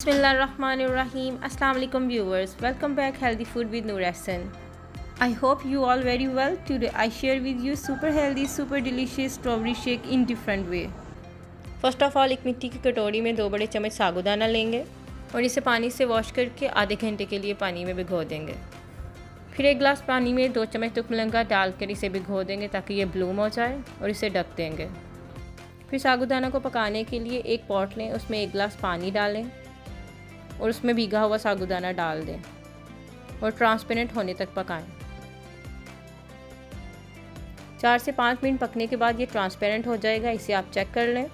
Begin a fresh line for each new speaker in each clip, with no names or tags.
बसमिलीम Allam viewers welcome back healthy food with Noor Ehsan I hope you all very well to I share with you super healthy super delicious strawberry shake in different way first of all एक मिट्टी की कटोरी में दो बड़े चम्मच सागुदाना लेंगे और इसे पानी से वॉश करके आधे घंटे के लिए पानी में भिगो देंगे। फिर एक ग्लास पानी में दो चम्मच तुक लंगा डाल कर इसे भिगो देंगे ताकि ये ब्लूम हो जाए और इसे ढक देंगे। फिर सागुदाना को पकाने के लिए एक पॉट लें, उसमें एक गिलास पानी डालें। और उसमें भीगा हुआ सागुदाना डाल दें और ट्रांसपेरेंट होने तक पकाएँ। चार से पाँच मिनट पकने के बाद ये ट्रांसपेरेंट हो जाएगा, इसे आप चेक कर लें।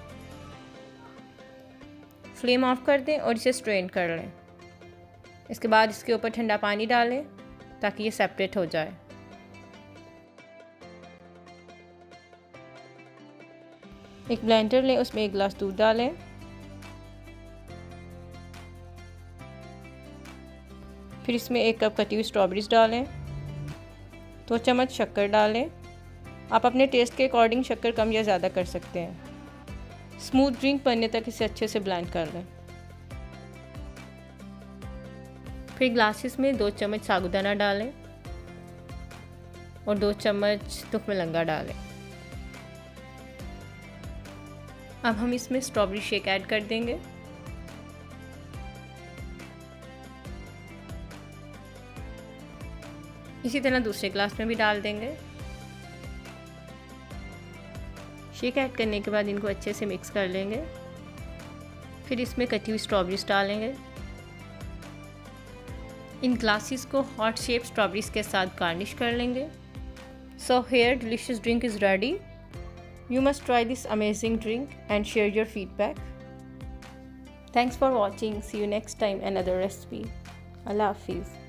फ्लेम ऑफ़ कर दें और इसे स्ट्रेन कर लें। इसके बाद इसके ऊपर ठंडा पानी डालें ताकि ये सेपरेट हो जाए। एक ब्लेंडर लें, उसमें एक गिलास दूध डालें। फिर इसमें एक कप कटी हुई स्ट्रॉबेरीज डालें, दो चम्मच शक्कर डालें। आप अपने टेस्ट के अकॉर्डिंग शक्कर कम या ज़्यादा कर सकते हैं। स्मूथ ड्रिंक बनने तक इसे अच्छे से ब्लेंड कर लें। फिर ग्लासेस में दो चम्मच सागुदाना डालें और दो चम्मच तुखमलंगा डालें। अब हम इसमें स्ट्रॉबेरी शेक ऐड कर देंगे। इसी तरह दूसरे ग्लास में भी डाल देंगे। शेक ऐड करने के बाद इनको अच्छे से मिक्स कर लेंगे। फिर इसमें कटी हुई स्ट्रॉबेरीज डालेंगे। इन ग्लासेस को हॉट शेप स्ट्रॉबेरीज के साथ गार्निश कर लेंगे। So here delicious drink is ready you must try this amazing drink and share your feedback thanks for watching see you next time another recipe अल्लाह हाफिज़